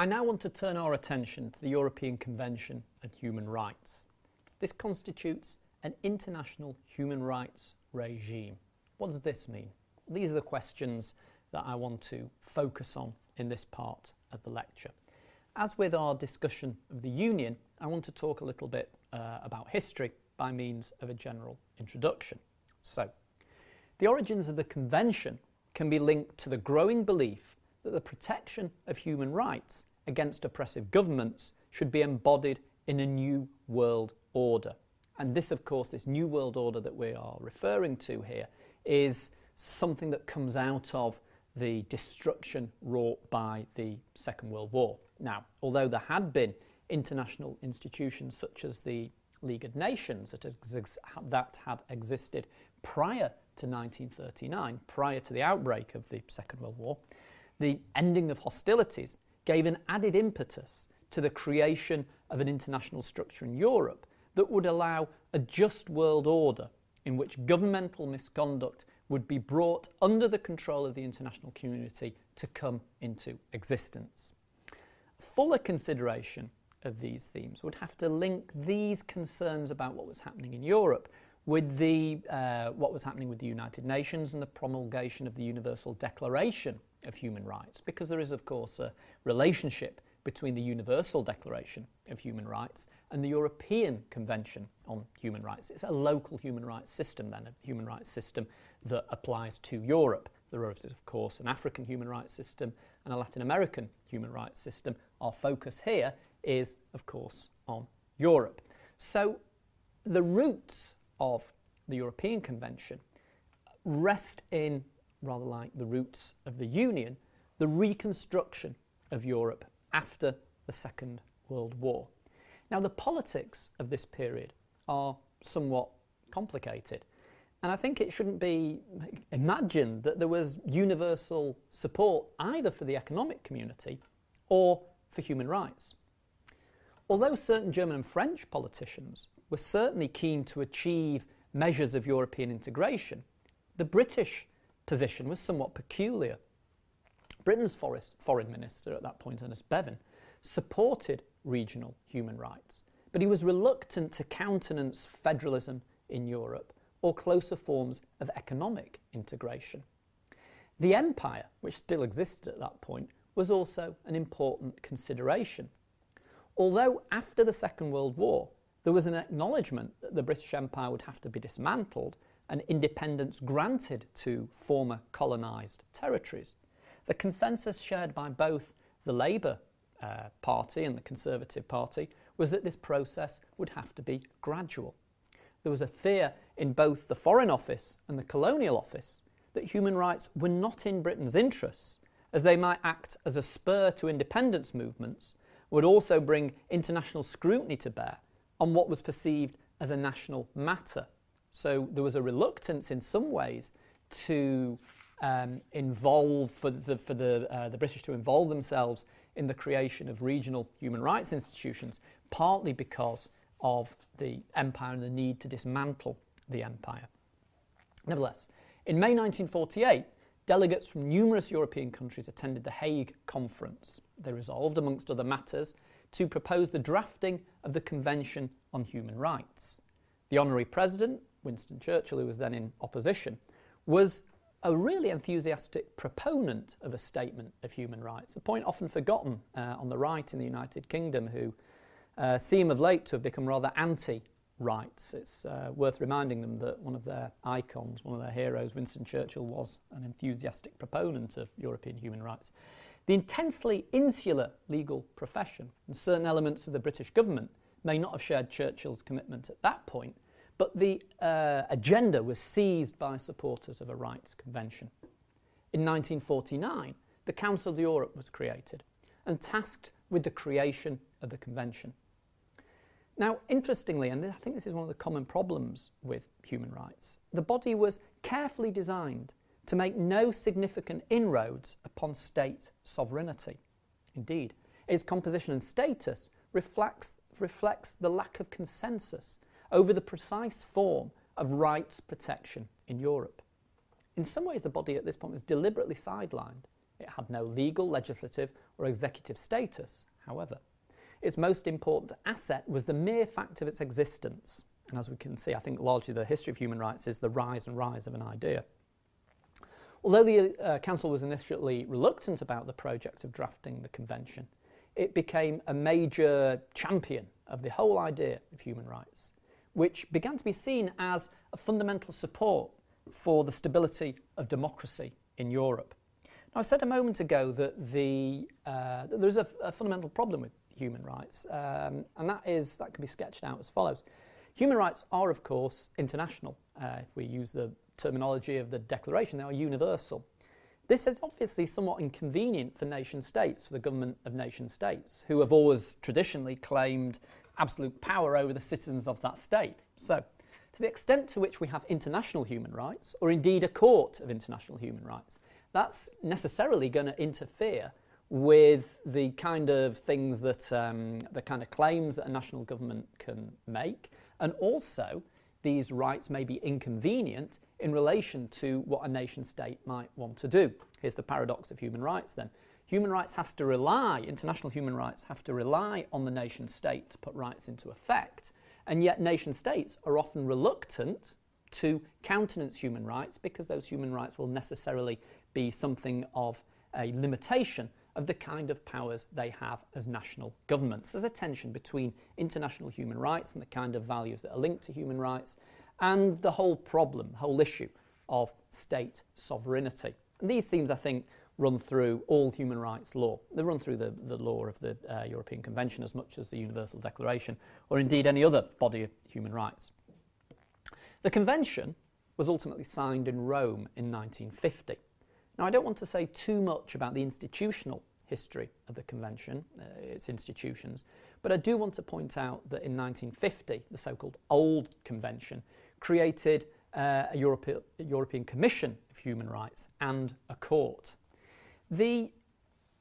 I now want to turn our attention to the European Convention on Human Rights. This constitutes an international human rights regime. What does this mean? These are the questions that I want to focus on in this part of the lecture. As with our discussion of the Union, I want to talk a little bit uh, about history by means of a general introduction. So, the origins of the Convention can be linked to the growing belief that the protection of human rights against oppressive governments should be embodied in a new world order. And this, of course, this new world order that we are referring to here is something that comes out of the destruction wrought by the Second World War. Now, although there had been international institutions such as the League of Nations that, ex- that had existed prior to 1939, prior to the outbreak of the Second World War, the ending of hostilities gave an added impetus to the creation of an international structure in Europe that would allow a just world order in which governmental misconduct would be brought under the control of the international community to come into existence. Fuller consideration of these themes would have to link these concerns about what was happening in Europe with the, uh, what was happening with the United Nations and the promulgation of the Universal Declaration of Human Rights, because there is, of course, a relationship between the Universal Declaration of Human Rights and the European Convention on Human Rights. It's a local human rights system, then, a human rights system that applies to Europe. There is, of course, an African human rights system and a Latin American human rights system. Our focus here is, of course, on Europe. So the roots of the European Convention rest in, rather like the roots of the Union, the reconstruction of Europe after the Second World War. Now, the politics of this period are somewhat complicated. And I think it shouldn't be imagined that there was universal support either for the economic community or for human rights. Although certain German and French politicians were certainly keen to achieve measures of European integration, the British position was somewhat peculiar. Britain's foreign minister at that point, Ernest Bevin, supported regional human rights, but he was reluctant to countenance federalism in Europe or closer forms of economic integration. The empire, which still existed at that point, was also an important consideration. Although after the Second World War, there was an acknowledgement that the British Empire would have to be dismantled and independence granted to former colonised territories. The consensus shared by both the Labour uh, Party and the Conservative Party was that this process would have to be gradual. There was a fear in both the Foreign Office and the Colonial Office that human rights were not in Britain's interests, as they might act as a spur to independence movements, would also bring international scrutiny to bear on what was perceived as a national matter. So there was a reluctance in some ways to um, involve, for the, for the, uh, the British to involve themselves in the creation of regional human rights institutions, partly because of the empire and the need to dismantle the empire. Nevertheless, in May 1948, delegates from numerous European countries attended the Hague Conference. They resolved, amongst other matters, to propose the drafting of the Convention on Human Rights. The honorary president, Winston Churchill, who was then in opposition, was a really enthusiastic proponent of a statement of human rights, a point often forgotten uh, on the right in the United Kingdom, who uh, seem of late to have become rather anti rights. It's uh, worth reminding them that one of their icons, one of their heroes, Winston Churchill, was an enthusiastic proponent of European human rights. The intensely insular legal profession and certain elements of the British government may not have shared Churchill's commitment at that point, but the uh, agenda was seized by supporters of a rights convention. In 1949, the Council of Europe was created and tasked with the creation of the convention. Now, interestingly, and I think this is one of the common problems with human rights, the body was carefully designed to make no significant inroads upon state sovereignty. Indeed, its composition and status reflects, reflects the lack of consensus over the precise form of rights protection in Europe. In some ways, the body at this point was deliberately sidelined. It had no legal, legislative, or executive status, however. Its most important asset was the mere fact of its existence. And as we can see, I think largely the history of human rights is the rise and rise of an idea. Although the uh, Council was initially reluctant about the project of drafting the Convention, it became a major champion of the whole idea of human rights, which began to be seen as a fundamental support for the stability of democracy in Europe. Now, I said a moment ago that, the, uh, there's a, a, fundamental problem with human rights, um, and that is that can be sketched out as follows. Human rights are, of course, international. Uh, if we use the terminology of the Declaration, they are universal. This is obviously somewhat inconvenient for nation states, for the government of nation states, who have always traditionally claimed absolute power over the citizens of that state. So, to the extent to which we have international human rights, or indeed a court of international human rights, that's necessarily going to interfere with the kind of things that um, the kind of claims that a national government can make, and also these rights may be inconvenient in relation to what a nation state might want to do. Here's the paradox of human rights then. Human rights has to rely, international human rights have to rely on the nation state to put rights into effect, and yet nation states are often reluctant to countenance human rights because those human rights will necessarily be something of a limitation of the kind of powers they have as national governments. There's a tension between international human rights and the kind of values that are linked to human rights and the whole problem, whole issue of state sovereignty. And these themes, I think, run through all human rights law. They run through the, the law of the uh, European Convention as much as the Universal Declaration, or indeed any other body of human rights. The Convention was ultimately signed in Rome in 1950. Now, I don't want to say too much about the institutional history of the Convention, uh, its institutions, but I do want to point out that in 1950, the so called Old Convention created uh, a, Europe- European Commission of Human Rights and a court. The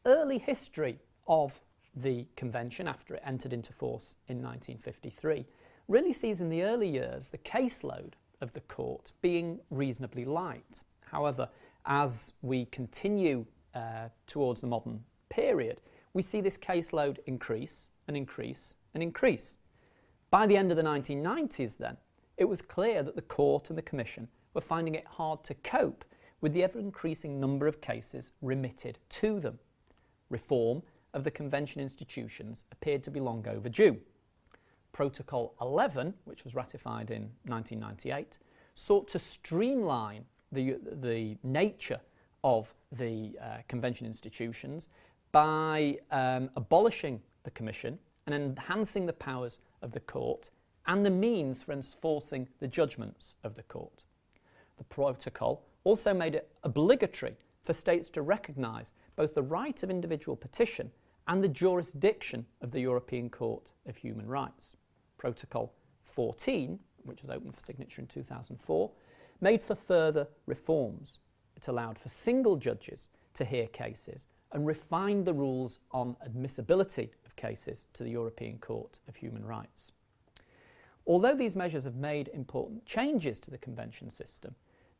early history of the convention after it entered into force in 1953 really sees in the early years the caseload of the court being reasonably light. However, as we continue uh, towards the modern period, we see this caseload increase and increase and increase. By the end of the 1990s, then, it was clear that the court and the commission were finding it hard to cope with the ever increasing number of cases remitted to them. Reform of the convention institutions appeared to be long overdue. Protocol 11, which was ratified in 1998, sought to streamline the, the nature of the uh, convention institutions by um, abolishing the commission and enhancing the powers of the court and the means for enforcing the judgments of the court. The protocol also made it obligatory for states to recognise both the right of individual petition and the jurisdiction of the European Court of Human Rights. Protocol 14, which was opened for signature in 2004, made for further reforms. It allowed for single judges to hear cases and refined the rules on admissibility of cases to the European Court of Human Rights. Although these measures have made important changes to the convention system,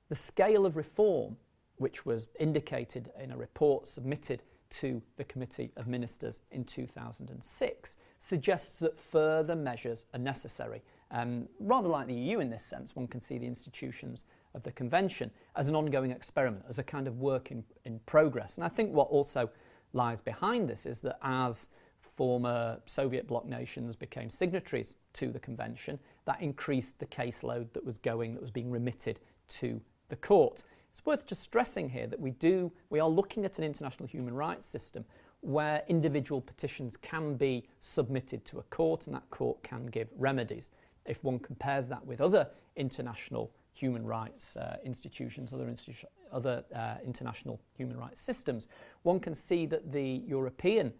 the scale of reform, which was indicated in a report submitted to the Committee of Ministers in 2006, suggests that further measures are necessary um, rather like the EU in this sense, one can see the institutions of the convention as an ongoing experiment, as a kind of work in, in progress. And I think what also lies behind this is that as former Soviet bloc nations became signatories to the convention, that increased the caseload that was going, that was being remitted to the court. It's worth just stressing here that we do, we are looking at an international human rights system where individual petitions can be submitted to a court and that court can give remedies if one compares that with other international human rights uh, institutions, other, institu- other uh, international human rights systems, one can see that the European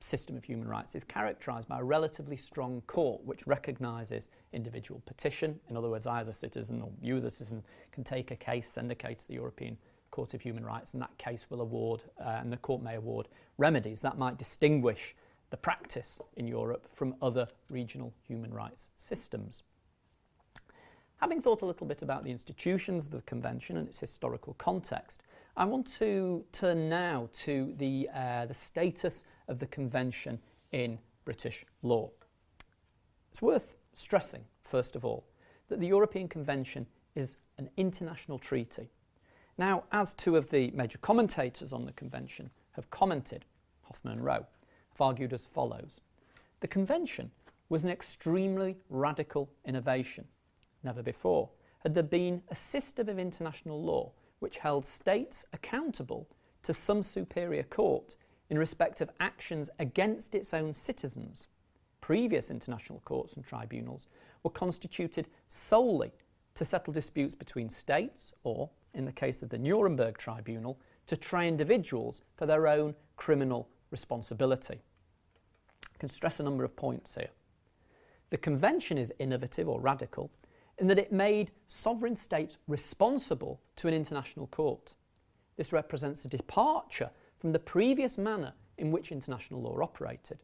system of human rights is characterized by a relatively strong court which recognizes individual petition. In other words, I as a citizen or you as a citizen can take a case, send a case to the European Court of Human Rights, and that case will award, uh, and the court may award remedies. That might distinguish the practice in Europe from other regional human rights systems. Having thought a little bit about the institutions of the Convention and its historical context, I want to turn now to the, uh, the status of the Convention in British law. It's worth stressing, first of all, that the European Convention is an international treaty. Now, as two of the major commentators on the Convention have commented, Hoffman and Rowe, have argued as follows The Convention was an extremely radical innovation. Never before had there been a system of international law which held states accountable to some superior court in respect of actions against its own citizens. Previous international courts and tribunals were constituted solely to settle disputes between states or, in the case of the Nuremberg Tribunal, to try individuals for their own criminal responsibility. I can stress a number of points here. The Convention is innovative or radical in that it made sovereign states responsible to an international court. This represents a departure from the previous manner in which international law operated.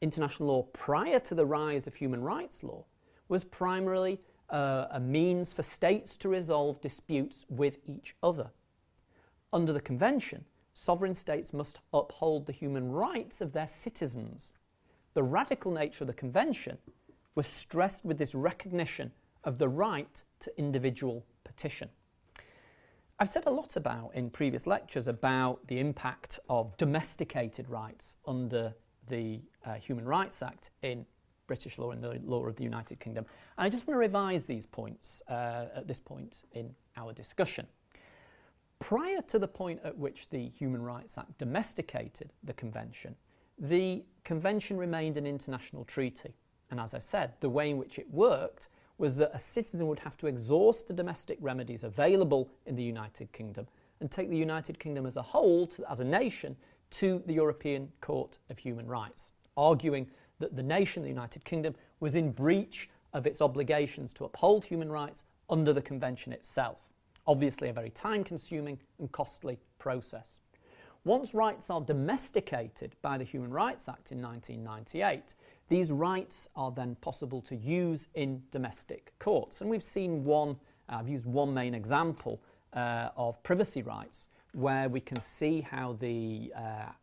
International law prior to the rise of human rights law was primarily uh, a means for states to resolve disputes with each other. Under the Convention, sovereign states must uphold the human rights of their citizens. The radical nature of the Convention was stressed with this recognition of the right to individual petition. I've said a lot about in previous lectures about the impact of domesticated rights under the uh, Human Rights Act in British law and the law of the United Kingdom. And I just want to revise these points uh, at this point in our discussion. Prior to the point at which the Human Rights Act domesticated the Convention, the Convention remained an international treaty. And as I said, the way in which it worked was that a citizen would have to exhaust the domestic remedies available in the United Kingdom and take the United Kingdom as a whole, to, as a nation, to the European Court of Human Rights, arguing that the nation, the United Kingdom, was in breach of its obligations to uphold human rights under the Convention itself. Obviously, a very time consuming and costly process. Once rights are domesticated by the Human Rights Act in 1998, these rights are then possible to use in domestic courts. And we've seen one, uh, I've used one main example uh, of privacy rights where we can see how the uh,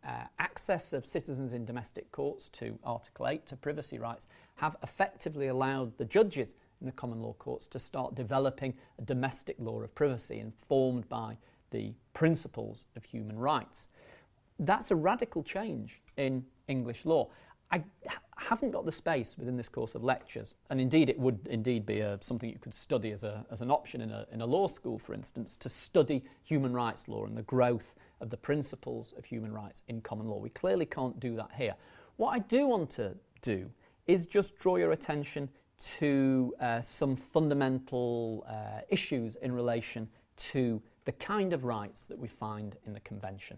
uh, access of citizens in domestic courts to Article 8, to privacy rights, have effectively allowed the judges in the common law courts to start developing a domestic law of privacy informed by the principles of human rights. That's a radical change in English law. I haven't got the space within this course of lectures, and indeed it would indeed be a, something you could study as, a, as an option in a, in a law school, for instance, to study human rights law and the growth of the principles of human rights in common law. We clearly can't do that here. What I do want to do is just draw your attention to uh, some fundamental uh, issues in relation to the kind of rights that we find in the Convention.